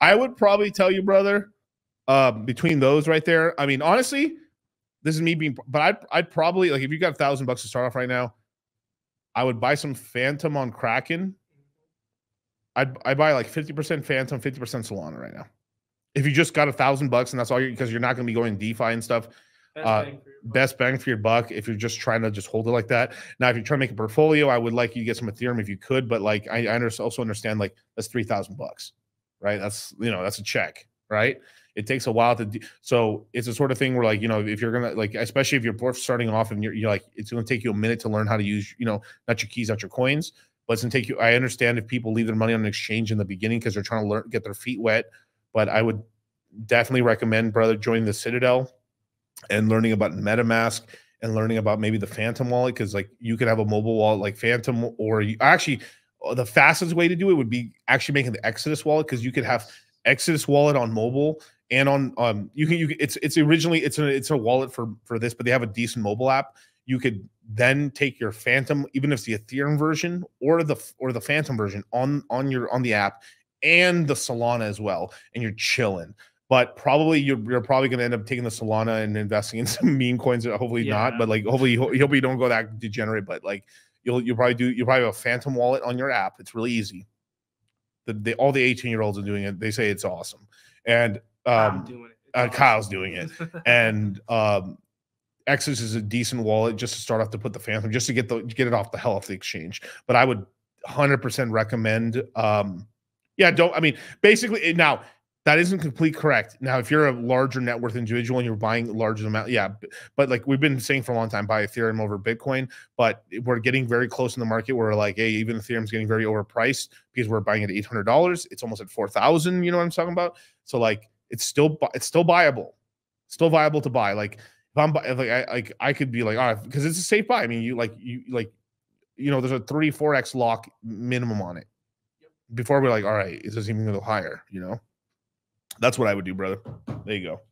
I would probably tell you, brother, uh, between those right there. I mean, honestly, this is me being, but I'd, I'd probably like if you got a thousand bucks to start off right now, I would buy some Fantom on Kraken. I'd I buy like fifty percent Fantom, fifty percent Solana right now. If you just got a thousand bucks and that's all you because you're not going to be going DeFi and stuff. Best Uh, bang for your buck. Best bang for your buck if you're just trying to just hold it like that. Now, if you're trying to make a portfolio, I would like you to get some Ethereum if you could, but like I, I also understand like that's three thousand bucks, right? That's you know that's a check, right? It takes a while to do. So it's a sort of thing where like you know if you're gonna like especially if you're starting off and you're, you're like it's gonna take you a minute to learn how to use you know not your keys, not your coins, but it's gonna take you. I understand if people leave their money on an exchange in the beginning because they're trying to learn get their feet wet, but I would definitely recommend brother joining the Citadel and learning about MetaMask and learning about maybe the Phantom wallet because like you could have a mobile wallet like Phantom or you, actually the fastest way to do it would be actually making the Exodus wallet because you could have Exodus wallet on mobile and on um you can you can, it's it's originally it's a it's a wallet for for this but they have a decent mobile app. You could then take your Fantom even if it's the ethereum version or the or the Fantom version on on your on the app and the solana as well and you're chilling. But probably you're, you're probably going to end up taking the solana and investing in some meme coins hopefully not but like hopefully you hope you don't go that degenerate but like you'll you'll probably do you'll probably have a phantom wallet on your app it's really easy the, the all the 18 year olds are doing it they say it's awesome and um doing it. Uh, awesome. Kyle's doing it. and um Exodus is a decent wallet just to start off to put the Fantom, just to get the get it off the hell off the exchange. But I would 100% recommend. Um, yeah, don't. I mean, basically, now that isn't completely correct. Now, if you're a larger net worth individual and you're buying larger amount, yeah, but like we've been saying for a long time, buy Ethereum over Bitcoin. But we're getting very close in the market where like, hey, even Ethereum's getting very overpriced because we're buying it at eight hundred dollars. It's almost at four thousand. You know what I'm talking about? So like, it's still it's still buyable, still viable to buy. Like if I'm if, like I like I could be like, ah, all right, because it's a safe buy. I mean, you like you like you know, there's a three four x lock minimum on it. Before we're like, all right, is this even going to go higher? You know, that's what I would do, brother. There you go.